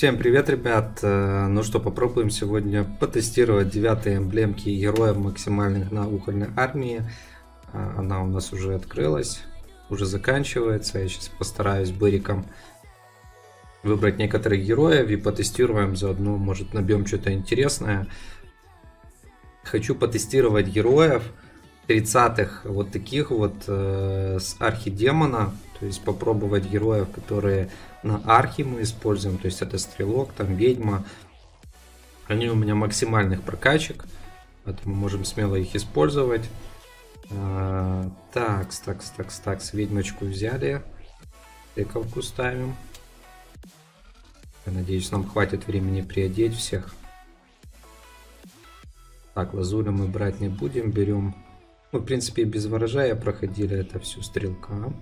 Всем привет, ребят! Э, ну что, попробуем сегодня потестировать девятые эмблемки героев максимальных на угольной армии. Э, она у нас уже открылась, уже заканчивается. Я сейчас постараюсь быриком выбрать некоторых героев и потестируем заодно, может набьем что-то интересное. Хочу потестировать героев 30-х, вот таких вот э, с архидемона. То есть попробовать героев, которые на архи мы используем. То есть это стрелок, там ведьма. Они у меня максимальных прокачек. Поэтому можем смело их использовать. А, такс, такс, такс, такс. Ведьмочку взяли. Тыковку ставим. Я надеюсь, нам хватит времени приодеть всех. Так, лазурю мы брать не будем. Берем... Мы, в принципе, без ворожая проходили это все стрелка.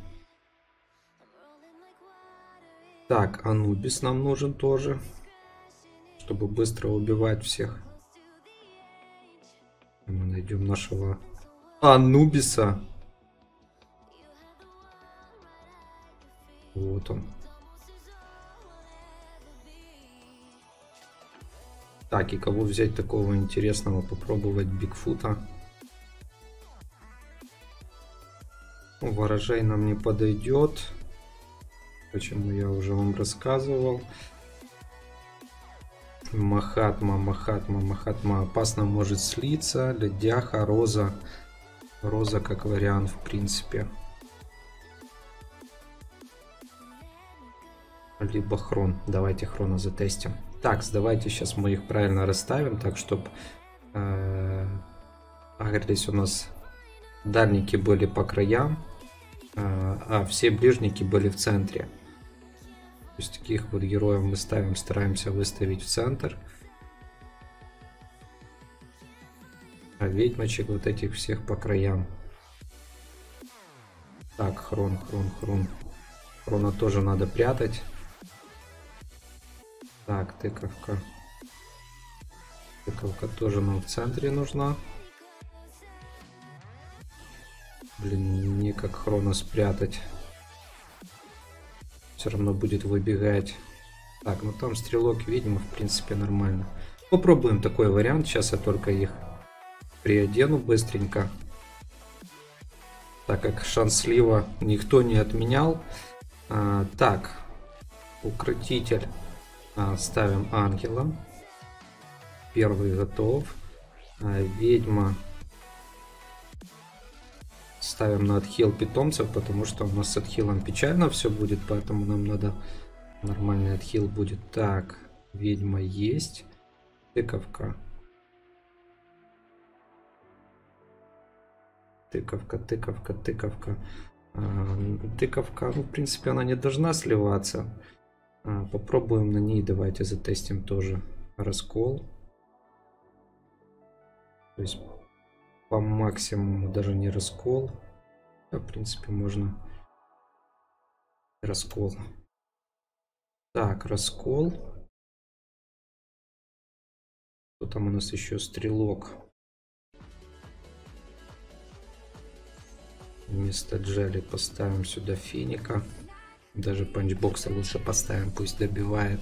Так, Анубис нам нужен тоже. Чтобы быстро убивать всех. Мы найдем нашего Анубиса. Вот он. Так, и кого взять такого интересного? Попробовать Бигфута. Ворожай нам не подойдет. Почему я уже вам рассказывал. Махатма, Махатма, Махатма опасно может слиться. Ледяха, Роза. Роза как вариант в принципе. Либо Хрон. Давайте Хрона затестим. Так, давайте сейчас мы их правильно расставим, так чтобы э, агрились у нас дальники были по краям, а все ближники были в центре. То есть таких вот героев мы ставим, стараемся выставить в центр. А ведьмочек вот этих всех по краям. Так, хрон, хрон, хрон. Хрона тоже надо прятать. Так, тыковка. Тыковка тоже нам в центре нужна. Блин, не как хроно спрятать. Все равно будет выбегать. Так, ну там стрелок, видимо, в принципе нормально. Попробуем такой вариант. Сейчас я только их приодену быстренько. Так как шанслива никто не отменял. А, так, укротитель. А, ставим ангела. Первый готов. А, ведьма. Ставим на отхил питомцев, потому что у нас с отхилом печально все будет, поэтому нам надо нормальный отхил будет. Так, ведьма есть. Тыковка. Тыковка, тыковка, тыковка. А, тыковка, ну, в принципе, она не должна сливаться. А, попробуем на ней, давайте затестим тоже раскол. То есть по максимуму даже не раскол. А, в принципе, можно раскол. Так, раскол. Что там у нас еще? Стрелок. Вместо джели поставим сюда финика. Даже панчбокса лучше поставим, пусть добивает.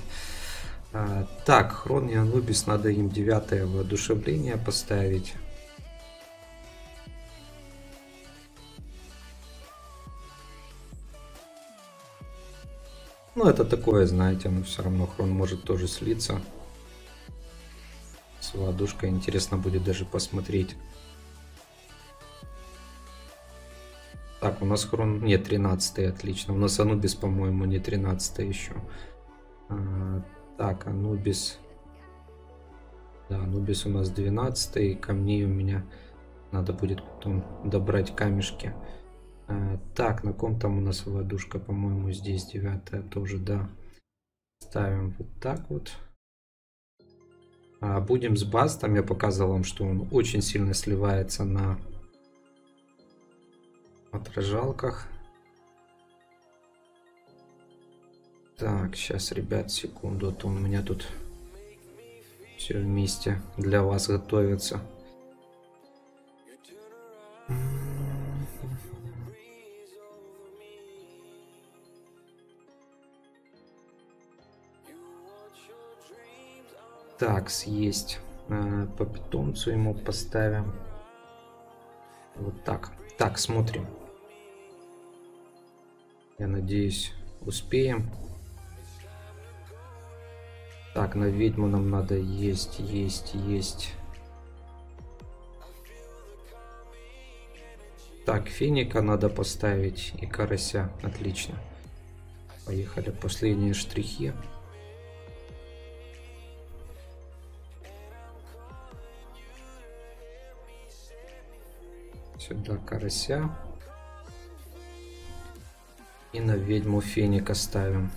А, так, Хрон и Анубис, надо им девятое воодушевление поставить. Ну, это такое, знаете, но все равно Хрон может тоже слиться. С ладушкой интересно будет даже посмотреть. Так, у нас хрон... Нет, 13 отлично. У нас Анубис, по-моему, не 13 еще. А, так, Анубис... Да, Анубис у нас 12 и камней у меня надо будет потом добрать камешки. А, так, на ком там у нас водушка, по-моему, здесь 9 тоже, да. Ставим вот так вот. А, будем с бастом. Я показывал вам, что он очень сильно сливается на отражалках. Так, сейчас, ребят, секунду, а то у меня тут все вместе для вас готовится. Так, съесть. Э, по питомцу ему поставим. Вот так. Так, смотрим. Я надеюсь, успеем. Так, на ведьму нам надо есть, есть, есть. Так, феника надо поставить и карася. Отлично. Поехали. Последние штрихи. Сюда карася. И на ведьму феника ставим.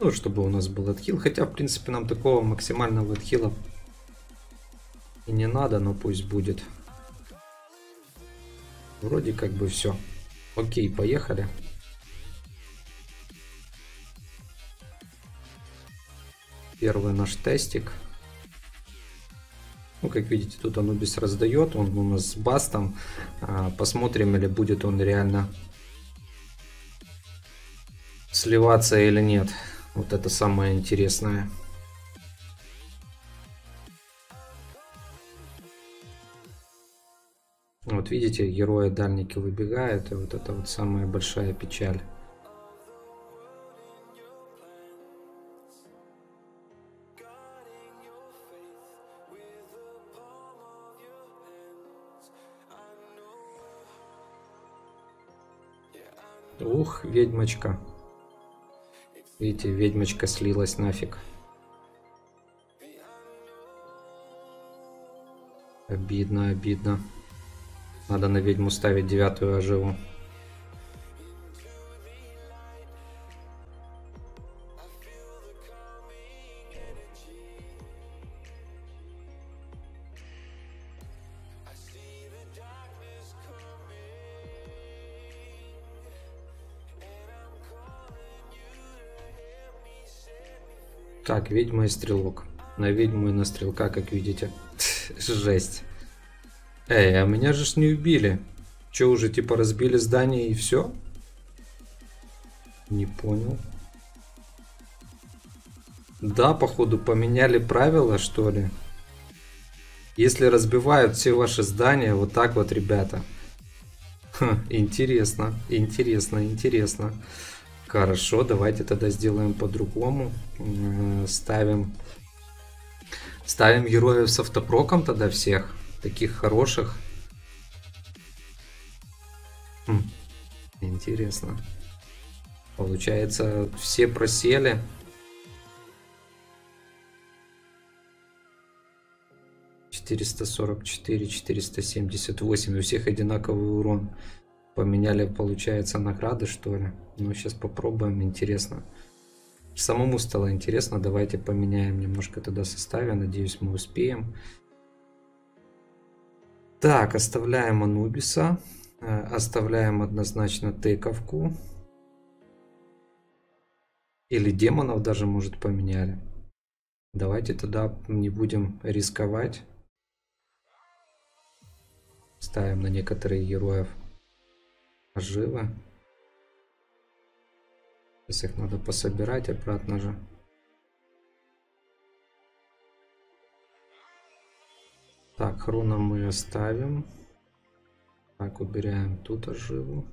Ну, чтобы у нас был отхил. Хотя, в принципе, нам такого максимального отхила и не надо, но пусть будет. Вроде как бы все. Окей, поехали. Первый наш тестик. Ну, как видите, тут Анубис раздает. Он у нас с бастом. А, посмотрим, или будет он реально сливаться или нет. Вот это самое интересное. Вот видите, герои дальники выбегают, и вот это вот самая большая печаль. Ух, ведьмочка. Видите, ведьмочка слилась нафиг. Обидно, обидно. Надо на ведьму ставить девятую оживу. Так, ведьма и стрелок. На ведьму и на стрелка, как видите. Жесть. Эй, а меня же ж не убили. Че, уже типа разбили здание и все? Не понял. Да, походу, поменяли правила, что ли? Если разбивают все ваши здания, вот так вот, ребята. Ха, интересно, интересно, интересно. Хорошо, давайте тогда сделаем по-другому. Э, ставим, ставим героев с автопроком тогда всех. Таких хороших. Хм, интересно. Получается, все просели. Четыреста сорок четыре, четыреста семьдесят восемь. У всех одинаковый урон. Поменяли, получается, награды, что ли? Ну, сейчас попробуем, интересно. Самому стало интересно, давайте поменяем немножко тогда составе, надеюсь, мы успеем. Так, оставляем Анубиса, э, оставляем однозначно тыковку. Или демонов даже, может, поменяли. Давайте тогда не будем рисковать. Ставим на некоторых героев живо. Сейчас их надо пособирать обратно же. Так, хрона мы оставим. Так, убираем тут оживу.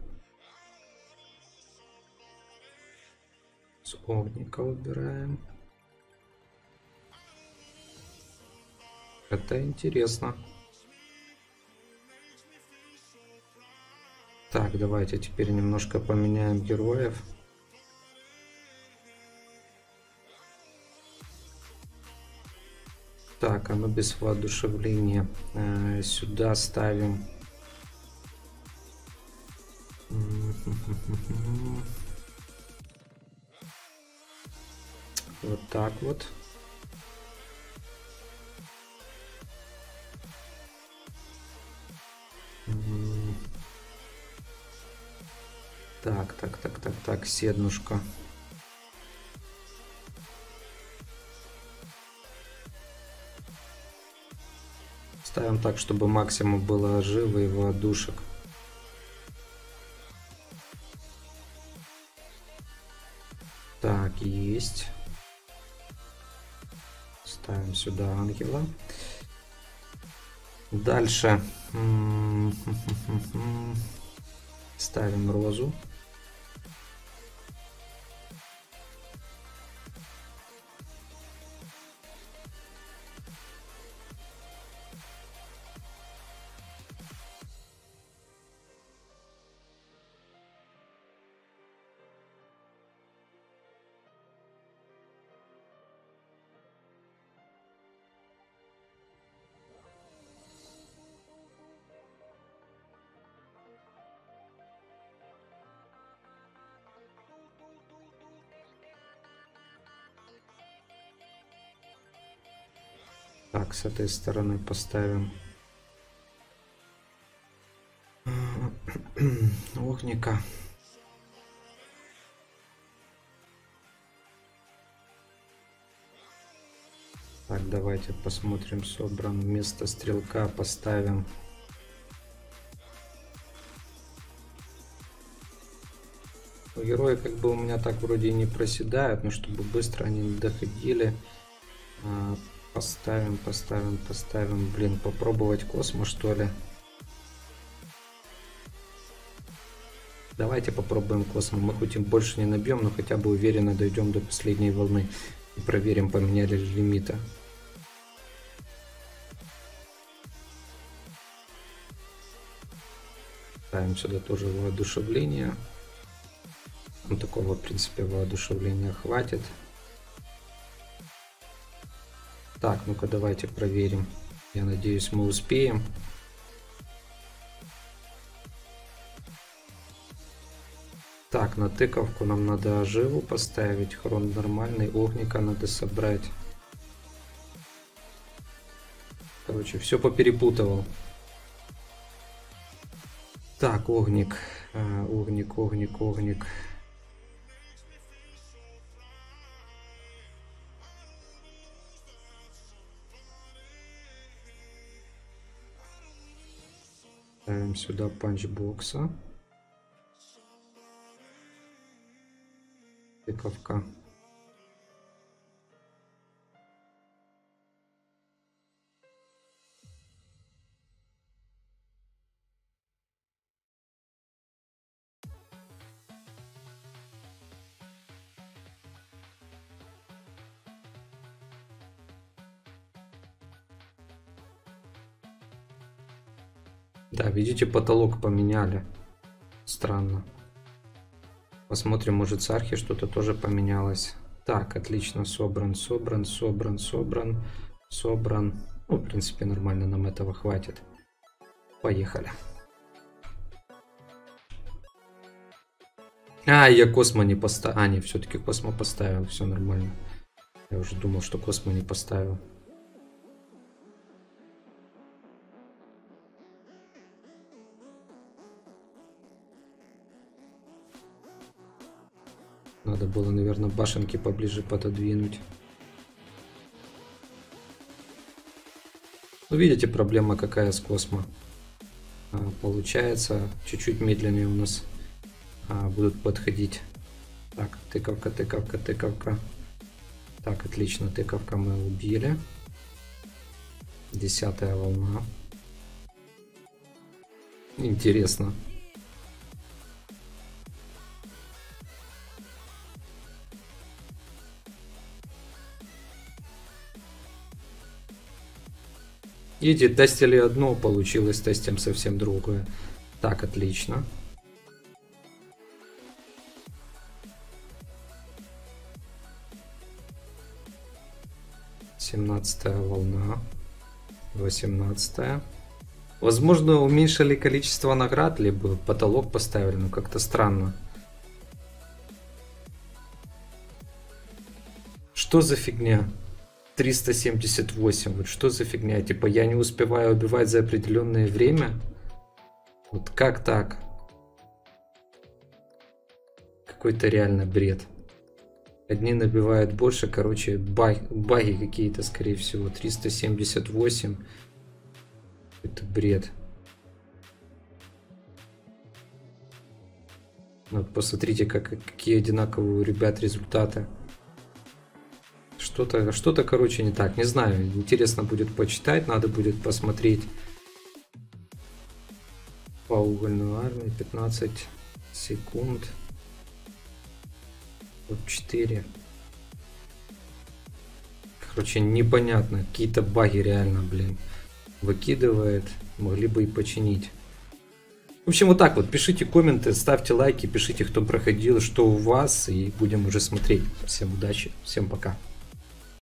С огника убираем. Это интересно. Так, давайте теперь немножко поменяем героев. Так, оно без воодушевления. Э, сюда ставим. Вот так вот. Так, так, так, так, так, седнушка. Ставим так, чтобы максимум было живо и воодушек. Так, есть. Ставим сюда ангела. Дальше ставим розу. Так, с этой стороны поставим огника. Так, давайте посмотрим, собран. Вместо стрелка поставим Герои как бы у меня так вроде и не проседают, но чтобы быстро они не доходили, а, Поставим, поставим, поставим. Блин, попробовать космо, что ли? Давайте попробуем космо. Мы хоть им больше не набьем, но хотя бы уверенно дойдем до последней волны. И проверим, поменяли ли лимита. Ставим сюда тоже воодушевление. Ну, такого, в принципе, воодушевления хватит. Так, ну-ка давайте проверим. Я надеюсь, мы успеем. Так, на тыковку нам надо оживу поставить. Хрон нормальный. Огника надо собрать. Короче, все поперепутывал. Так, огник. А, огник, огник, огник. Ставим сюда панчбокса. Тыковка. Да, видите, потолок поменяли. Странно. Посмотрим, может с архи что-то тоже поменялось. Так, отлично, собран, собран, собран, собран, собран. Ну, в принципе, нормально, нам этого хватит. Поехали. А, я космо не поставил. А, не, все-таки космо поставил, все нормально. Я уже думал, что космо не поставил. Надо было, наверное, башенки поближе пододвинуть. Ну, видите, проблема какая с космо. А, получается, чуть-чуть медленнее у нас а, будут подходить. Так, тыковка, тыковка, тыковка. Так, отлично, тыковка мы убили. Десятая волна. Интересно. Видите, тестили одно, получилось тестим совсем другое. Так, отлично. Семнадцатая волна. Восемнадцатая. Возможно, уменьшили количество наград, либо потолок поставили, но как-то странно. Что за фигня? 378. Вот что за фигня? Типа я не успеваю убивать за определенное время? Вот как так? Какой-то реально бред. Одни набивают больше, короче, баг, баги какие-то, скорее всего. 378. Это бред. Вот посмотрите, как, какие одинаковые у ребят результаты Что-то, что-то, короче, не так. Не знаю, интересно будет почитать, надо будет посмотреть по угольную армию. 15 секунд. Вот 4. Короче, непонятно. Какие-то баги реально, блин, выкидывает. Могли бы и починить. В общем, вот так вот. Пишите комменты, ставьте лайки, пишите, кто проходил, что у вас. И будем уже смотреть. Всем удачи, всем пока.